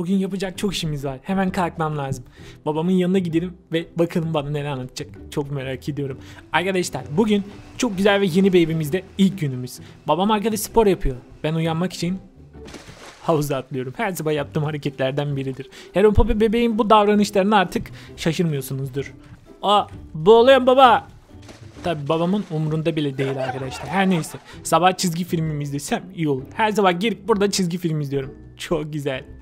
Bugün yapacak çok işimiz var. Hemen kalkmam lazım. Babamın yanına gidelim ve bakalım bana neler anlatacak. Çok merak ediyorum. Arkadaşlar bugün çok güzel ve yeni bir evimizde ilk günümüz. Babam arkada spor yapıyor. Ben uyanmak için havuza atlıyorum. Her sabah yaptığım hareketlerden biridir. Heron Poppy bebeğin bu davranışlarını artık şaşırmıyorsunuzdur. Aa boğuluyorum baba. Tabi babamın umrunda bile değil arkadaşlar. Her neyse. Sabah çizgi filmimi izlesem iyi olur. Her sabah gelip burada çizgi film izliyorum. Çok güzel.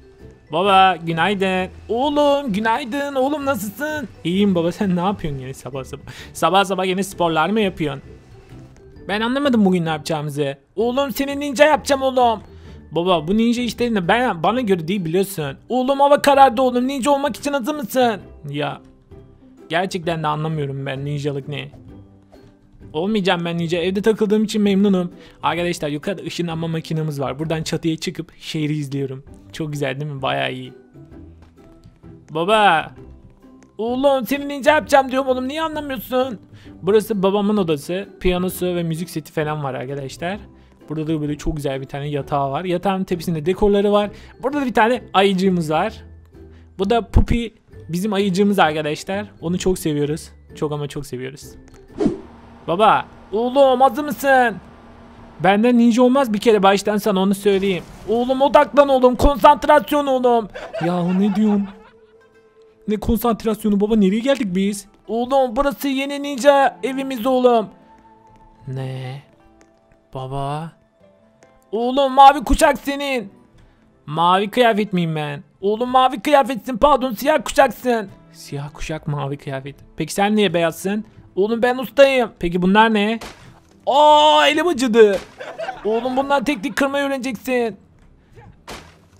Baba günaydın. Oğlum günaydın. Oğlum nasılsın? İyiyim baba sen ne yapıyorsun yine sabah sabah? Sabah sabah yine sporlar mı yapıyorsun? Ben anlamadım bugün ne yapacağımızı. Oğlum seni ninja yapacağım oğlum. Baba bu ninja işlerini ben bana göre değil biliyorsun. Oğlum hava karardı oğlum. Ninja olmak için hazır mısın? Ya gerçekten de anlamıyorum ben ninjalık ne. Olmayacağım ben ninja. Evde takıldığım için memnunum. Arkadaşlar yukarıda ışınlanma makinemiz var. Buradan çatıya çıkıp şehri izliyorum. Çok güzel değil mi? Baya iyi. Baba. Oğlum seni ninja yapacağım diyorum oğlum. Niye anlamıyorsun? Burası babamın odası. Piyanosu ve müzik seti falan var arkadaşlar. Burada da böyle çok güzel bir tane yatağı var. Yatağın tepesinde dekorları var. Burada da bir tane ayıcığımız var. Bu da Pupi bizim ayıcığımız arkadaşlar. Onu çok seviyoruz. Çok ama çok seviyoruz. Baba, oğlum hazır mısın? Benden ninja olmaz bir kere baştan sana onu söyleyeyim. Oğlum odaklan oğlum, konsantrasyon oğlum. Ya ne diyorsun? Ne konsantrasyonu baba nereye geldik biz? Oğlum burası yeni ninja evimiz oğlum. Ne? Baba? Oğlum mavi kuşak senin. Mavi kıyafet miyim ben? Oğlum mavi kıyafetsin pardon siyah kuşaksın. Siyah kuşak mavi kıyafet. Peki sen niye beyazsın? Oğlum ben ustayım. Peki bunlar ne? Aa elim acıdı. Oğlum bundan teknik kırmayı öğreneceksin.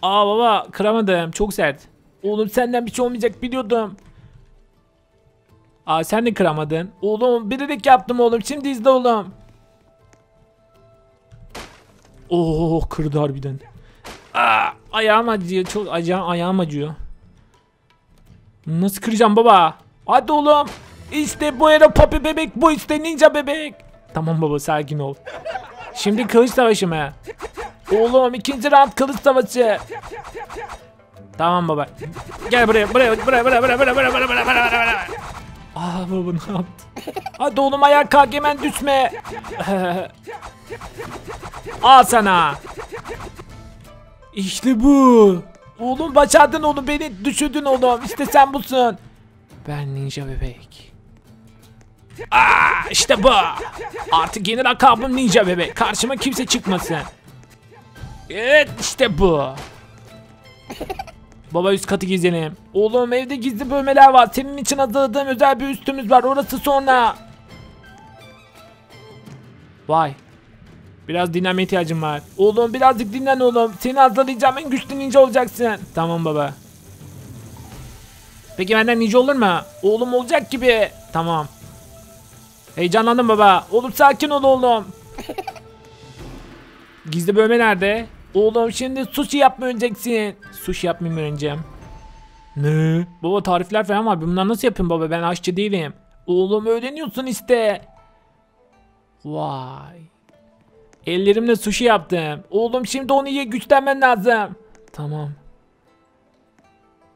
Aa baba kıramadım. Çok sert. Oğlum senden bir şey olmayacak biliyordum. Aa sen de kıramadın. Oğlum bilerek yaptım oğlum. Şimdi izle oğlum. Oo kırdı harbiden. Aa, ayağım acıyor. Çok ayağım, ayağım acıyor. Nasıl kıracağım baba? Hadi oğlum. İşte bu Hero Poppy bebek bu işte ninja bebek. Tamam baba sakin ol. Şimdi kılıç savaşı mı? Oğlum ikinci round kılıç savaşı. Tamam baba. Gel buraya buraya buraya buraya buraya buraya buraya buraya buraya buraya. Aa baba ne yaptı? Hadi oğlum ayağa kalk hemen düşme. Al sana. İşte bu. Oğlum başardın oğlum beni düşürdün oğlum. İşte sen busun. Ben ninja bebek. Aa, işte bu. Artık yeni lakabım ninja bebek. Karşıma kimse çıkmasın. Evet işte bu. Baba üst katı gezelim. Oğlum evde gizli bölmeler var. Senin için hazırladığım özel bir üstümüz var. Orası sonra. Vay. Biraz dinlenme ihtiyacım var. Oğlum birazcık dinlen oğlum. Seni hazırlayacağım en güçlü ninja olacaksın. Tamam baba. Peki benden ninja olur mu? Oğlum olacak gibi. Tamam. Heyecanlandım baba. Oğlum sakin ol oğlum. Gizli bölme nerede? Oğlum şimdi sushi yapma öğreneceksin. Sushi yapmayı mı öğreneceğim? Ne? Baba tarifler falan var. Bunları nasıl yapayım baba? Ben aşçı değilim. Oğlum öğreniyorsun işte. Vay. Ellerimle sushi yaptım. Oğlum şimdi onu ye güçlenmen lazım. Tamam.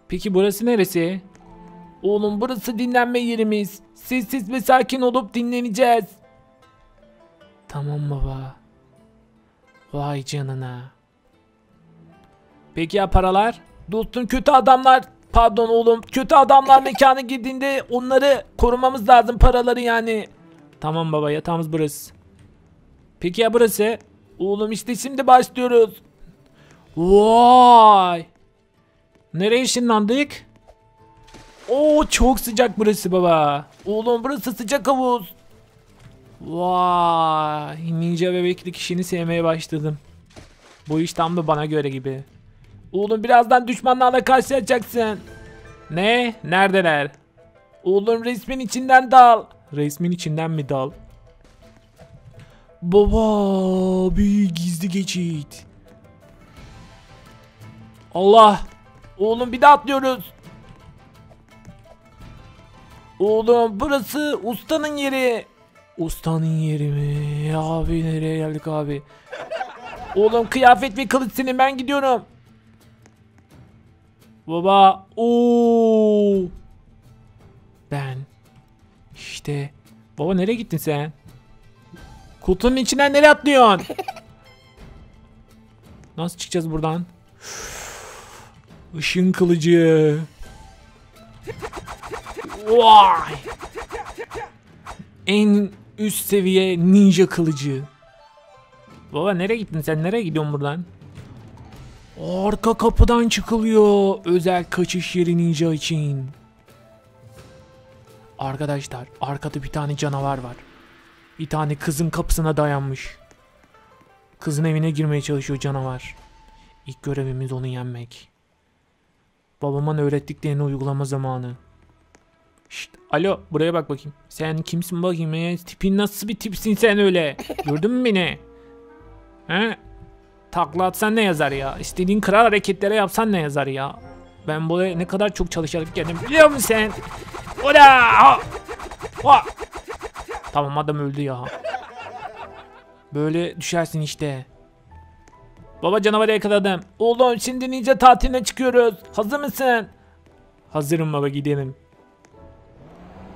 Peki burası neresi? Oğlum burası dinlenme yerimiz. Sessiz ve sakin olup dinleneceğiz. Tamam baba. Vay canına. Peki ya paralar? Dostum kötü adamlar pardon oğlum kötü adamlar mekana girdiğinde onları korumamız lazım paraları yani. Tamam baba yatağımız burası. Peki ya burası? Oğlum işte şimdi başlıyoruz. Vay. Nereye ışınlandık? Oo çok sıcak burası baba. Oğlum burası sıcak havuz. Vay. Ninja bebeklik işini sevmeye başladım. Bu iş tam da bana göre gibi. Oğlum birazdan düşmanlarla karşılaşacaksın. Ne? Neredeler? Oğlum resmin içinden dal. Resmin içinden mi dal? Baba bir gizli geçit. Allah. Oğlum bir daha atlıyoruz. Oğlum burası ustanın yeri. Ustanın yeri mi? Abi nereye geldik abi? Oğlum kıyafet ve kılıç senin ben gidiyorum. Baba. Oo. Ben. İşte. Baba nereye gittin sen? Kutunun içinden nereye atlıyorsun? Nasıl çıkacağız buradan? Işın kılıcı. Vay. En üst seviye ninja kılıcı. Baba nereye gittin sen? Nereye gidiyorsun buradan? Arka kapıdan çıkılıyor. Özel kaçış yeri ninja için. Arkadaşlar arkada bir tane canavar var. Bir tane kızın kapısına dayanmış. Kızın evine girmeye çalışıyor canavar. İlk görevimiz onu yenmek. Babamın öğrettiklerini uygulama zamanı. Şşt, alo buraya bak bakayım. Sen kimsin bakayım ya? Tipin nasıl bir tipsin sen öyle? Gördün mü beni? He? Takla atsan ne yazar ya? İstediğin kral hareketlere yapsan ne yazar ya? Ben buraya ne kadar çok çalışarak geldim biliyor musun sen? Ola! Ha! Ha! Tamam adam öldü ya. Böyle düşersin işte. Baba canavarı yakaladım. Oğlum şimdi ninja tatiline çıkıyoruz. Hazır mısın? Hazırım baba gidelim.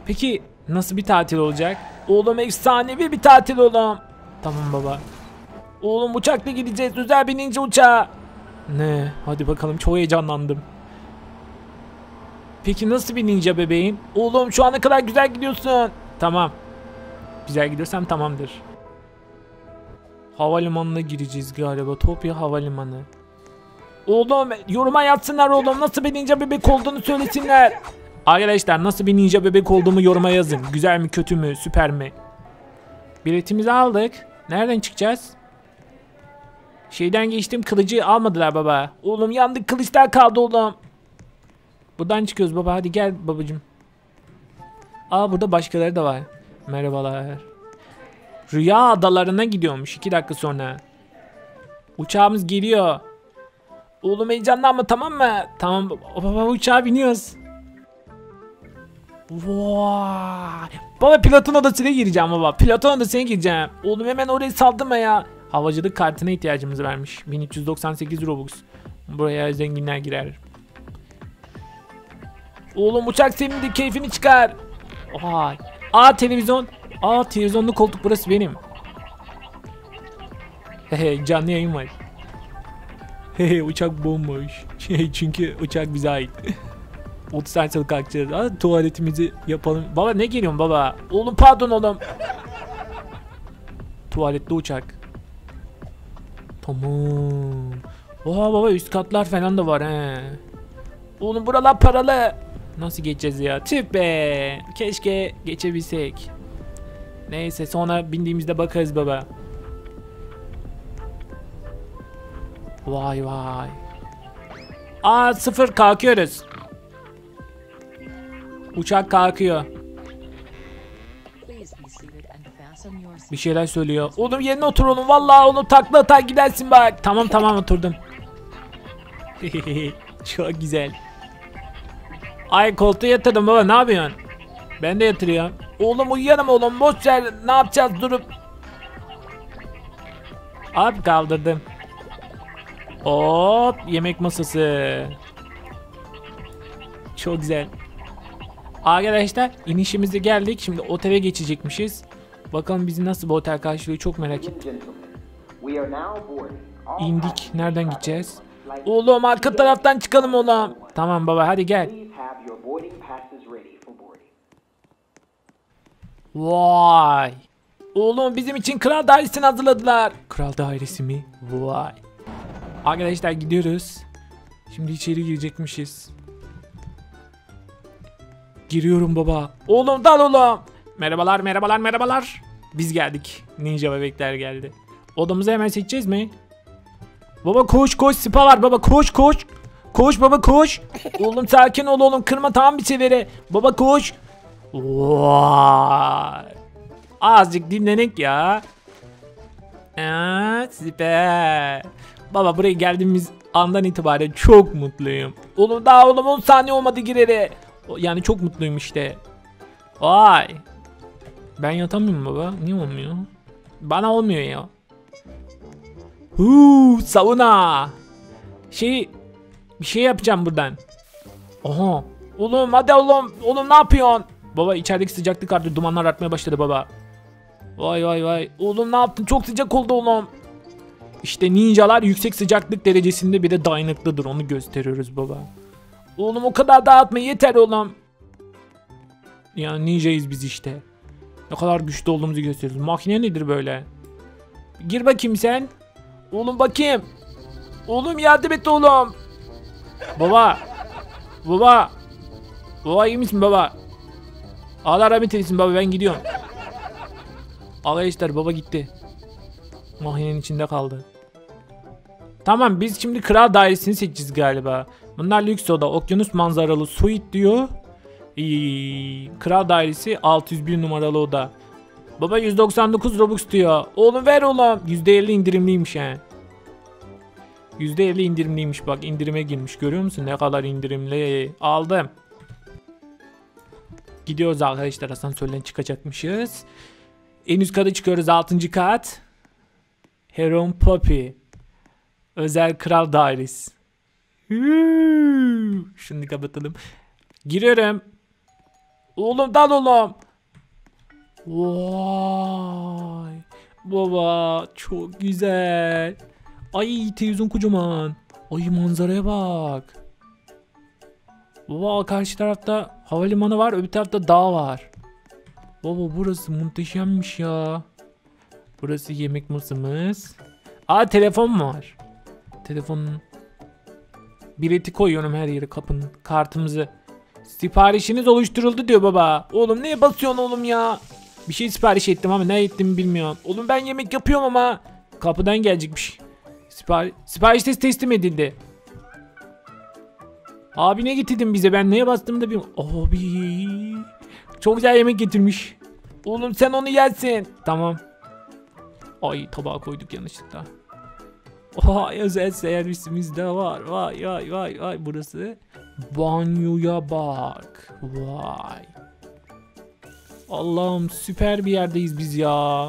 Peki nasıl bir tatil olacak? Oğlum efsanevi bir tatil oğlum. Tamam baba. Oğlum uçakla gideceğiz. Özel bir ninja uçağı. Ne? Hadi bakalım çok heyecanlandım. Peki nasıl bir ninja bebeğim? Oğlum şu ana kadar güzel gidiyorsun. Tamam. Güzel gidiyorsam tamamdır. Havalimanına gireceğiz galiba. Topya Havalimanı. Oğlum yoruma yazsınlar oğlum. Nasıl bir ninja bebek olduğunu söylesinler. Arkadaşlar nasıl bir ninja bebek olduğumu yoruma yazın. Güzel mi kötü mü süper mi? Biletimizi aldık. Nereden çıkacağız? Şeyden geçtim kılıcı almadılar baba. Oğlum yandık kılıçlar kaldı oğlum. Buradan çıkıyoruz baba hadi gel babacım. Aa burada başkaları da var. Merhabalar. Rüya adalarına gidiyormuş 2 dakika sonra. Uçağımız geliyor. Oğlum heyecanlanma tamam mı? Tamam baba, uçağa biniyoruz. Vay. Baba pilotun odasına gireceğim baba. Pilotun odasına gireceğim. Oğlum hemen orayı saldırma ya. Havacılık kartına ihtiyacımız varmış. 1398 Robux. Buraya zenginler girer. Oğlum uçak senin keyfini çıkar. Vay. Aa televizyon. Aa televizyonlu koltuk burası benim. Hehe canlı yayın var. Hehe uçak bomboş. Çünkü uçak bize ait. 30 saniye sonra kalkacağız. Aa, tuvaletimizi yapalım. Baba ne geliyorsun baba? Oğlum pardon oğlum. Tuvaletli uçak. Tamam. Oha baba üst katlar falan da var he. Oğlum buralar paralı. Nasıl geçeceğiz ya? Tüh be. Keşke geçebilsek. Neyse sonra bindiğimizde bakarız baba. Vay vay. Aa sıfır kalkıyoruz. Uçak kalkıyor. Bir şeyler söylüyor. Oğlum yerine otur oğlum. Vallahi onu takla atar gidersin bak. Tamam tamam oturdum. Çok güzel. Ay koltuğa yatırdım baba ne yapıyorsun? Ben de yatırıyorum. Oğlum uyuyalım oğlum boş ver ne yapacağız durup. Abi kaldırdım. Hop yemek masası. Çok güzel. Arkadaşlar inişimize geldik. Şimdi otele geçecekmişiz. Bakalım bizi nasıl bir otel karşılıyor çok merak ettim. İndik. Nereden gideceğiz? Oğlum arka taraftan çıkalım oğlum. Tamam baba hadi gel. Vay. Oğlum bizim için kral dairesini hazırladılar. Kral dairesi mi? Vay. Arkadaşlar gidiyoruz. Şimdi içeri girecekmişiz. Giriyorum baba. Oğlum dal oğlum. Merhabalar merhabalar merhabalar. Biz geldik. Ninja bebekler geldi. Odamızı hemen seçeceğiz mi? Baba koş koş spa var baba koş koş. Koş baba koş. oğlum sakin ol oğlum kırma tamam bir seviyere. Baba koş. Vay. Azıcık dinlenek ya. Aa, süper. Baba buraya geldiğimiz andan itibaren çok mutluyum. Oğlum daha oğlum 10 saniye olmadı gireri. Yani çok mutluyum işte. Vay. Ben yatamıyorum baba. Niye olmuyor? Bana olmuyor ya. Huu, sauna. Şey bir şey yapacağım buradan. Aha. Oğlum hadi oğlum. Oğlum ne yapıyorsun? Baba içerideki sıcaklık arttı. Dumanlar artmaya başladı baba. Vay vay vay. Oğlum ne yaptın? Çok sıcak oldu oğlum. İşte ninjalar yüksek sıcaklık derecesinde bir de dayanıklıdır. Onu gösteriyoruz baba. Oğlum o kadar dağıtma yeter oğlum. Yani ninjayız biz işte. Ne kadar güçlü olduğumuzu gösteriyoruz. Makine nedir böyle? Gir bakayım sen. Oğlum bakayım. Oğlum yardım et oğlum. Baba. Baba. Baba iyi misin baba? Allah rahmet eylesin baba ben gidiyorum. Arkadaşlar baba gitti. Makinenin içinde kaldı. Tamam biz şimdi kral dairesini seçeceğiz galiba. Bunlar lüks oda. Okyanus manzaralı suite diyor. Ee, kral dairesi 601 numaralı oda. Baba 199 Robux diyor. Oğlum ver oğlum. %50 indirimliymiş he. %50 indirimliymiş bak indirime girmiş görüyor musun ne kadar indirimli aldım. Gidiyoruz arkadaşlar asansörden çıkacakmışız. En üst kata çıkıyoruz 6. kat. Heron Poppy. Özel kral dairesi. Şunu kapatalım. Giriyorum. Oğlum dal oğlum. Vay. Baba çok güzel. Ay televizyon kocaman. Ay manzaraya bak. Baba karşı tarafta havalimanı var öbür tarafta dağ var. Baba burası muhteşemmiş ya. Burası yemek masamız. Aa telefon var. Telefonun bileti koyuyorum her yere kapının kartımızı. Siparişiniz oluşturuldu diyor baba. Oğlum neye basıyorsun oğlum ya? Bir şey sipariş ettim ama ne ettim bilmiyorum. Oğlum ben yemek yapıyorum ama kapıdan gelecekmiş. Sipar sipariş tes- teslim edildi. Abi ne getirdin bize ben neye bastım da bilmiyorum. Abi çok güzel yemek getirmiş. Oğlum sen onu yersin. Tamam. Ay tabağa koyduk yanlışlıkla. Vay özel servisimiz de var. Vay vay vay vay burası. Banyoya bak. Vay. Allah'ım süper bir yerdeyiz biz ya.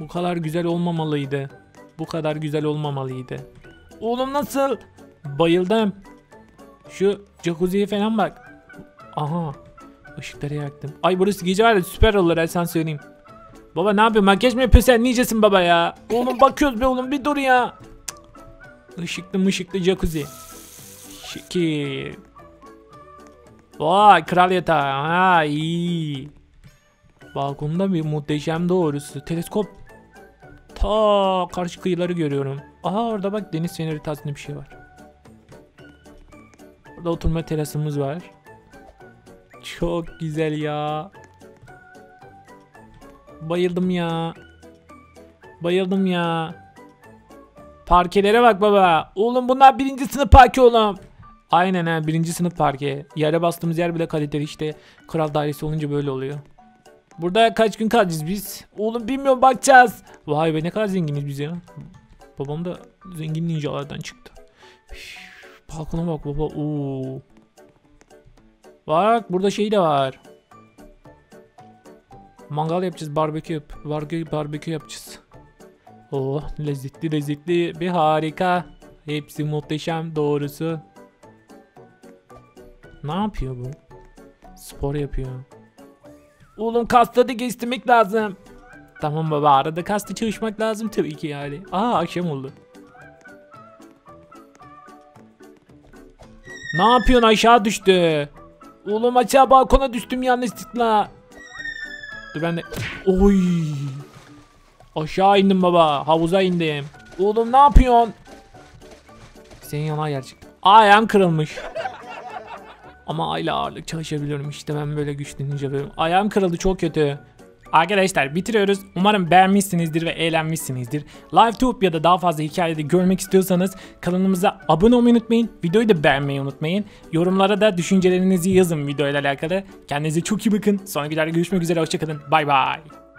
Bu kadar güzel olmamalıydı. Bu kadar güzel olmamalıydı. Oğlum nasıl? Bayıldım. Şu jacuzziye falan bak. Aha. Işıkları yaktım. Ay burası gece var süper olur ha sen söyleyeyim. Baba ne yapıyorsun? Makyaj mı yapıyorsun sen? Nicesin baba ya? Oğlum bakıyoruz be oğlum bir dur ya. Işıklı mışıklı jacuzzi. Şekil. Vay kral yatağı. Ha iyi. Balkonda bir muhteşem doğrusu. Teleskop. Ta karşı kıyıları görüyorum. Aha orada bak deniz feneri tarzında bir şey var. Burada oturma terasımız var. Çok güzel ya. Bayıldım ya. Bayıldım ya. Parkelere bak baba. Oğlum bunlar birinci sınıf parke oğlum. Aynen ha birinci sınıf parke. Yere bastığımız yer bile kaliteli işte. Kral dairesi olunca böyle oluyor. Burada kaç gün kalacağız biz? Oğlum bilmiyorum bakacağız. Vay be ne kadar zenginiz biz ya. Babam da zengin ninjalardan çıktı. Üf, balkona bak baba. Oo. Bak burada şey de var. Mangal yapacağız, barbekü yap. Barbekü, barbekü yapacağız. Oh, lezzetli lezzetli bir harika. Hepsi muhteşem doğrusu. Ne yapıyor bu? Spor yapıyor. Oğlum kasta da geliştirmek lazım. Tamam baba arada kasta çalışmak lazım tabii ki yani. Aa akşam oldu. Ne yapıyorsun aşağı düştü. Oğlum aşağı balkona düştüm yanlışlıkla. Dur ben de... Oy. Aşağı indim baba. Havuza indim. Oğlum ne yapıyorsun? Senin yana gerçek. Ayağım kırılmış. Ama aile ağırlık çalışabiliyorum işte ben böyle güçlenince böyle. Ayağım kırıldı çok kötü. Arkadaşlar bitiriyoruz. Umarım beğenmişsinizdir ve eğlenmişsinizdir. LiveTopia'da daha fazla hikayede görmek istiyorsanız kanalımıza abone olmayı unutmayın. Videoyu da beğenmeyi unutmayın. Yorumlara da düşüncelerinizi yazın videoyla alakalı. Kendinize çok iyi bakın. Sonraki videoda görüşmek üzere. Hoşçakalın. Bay bay.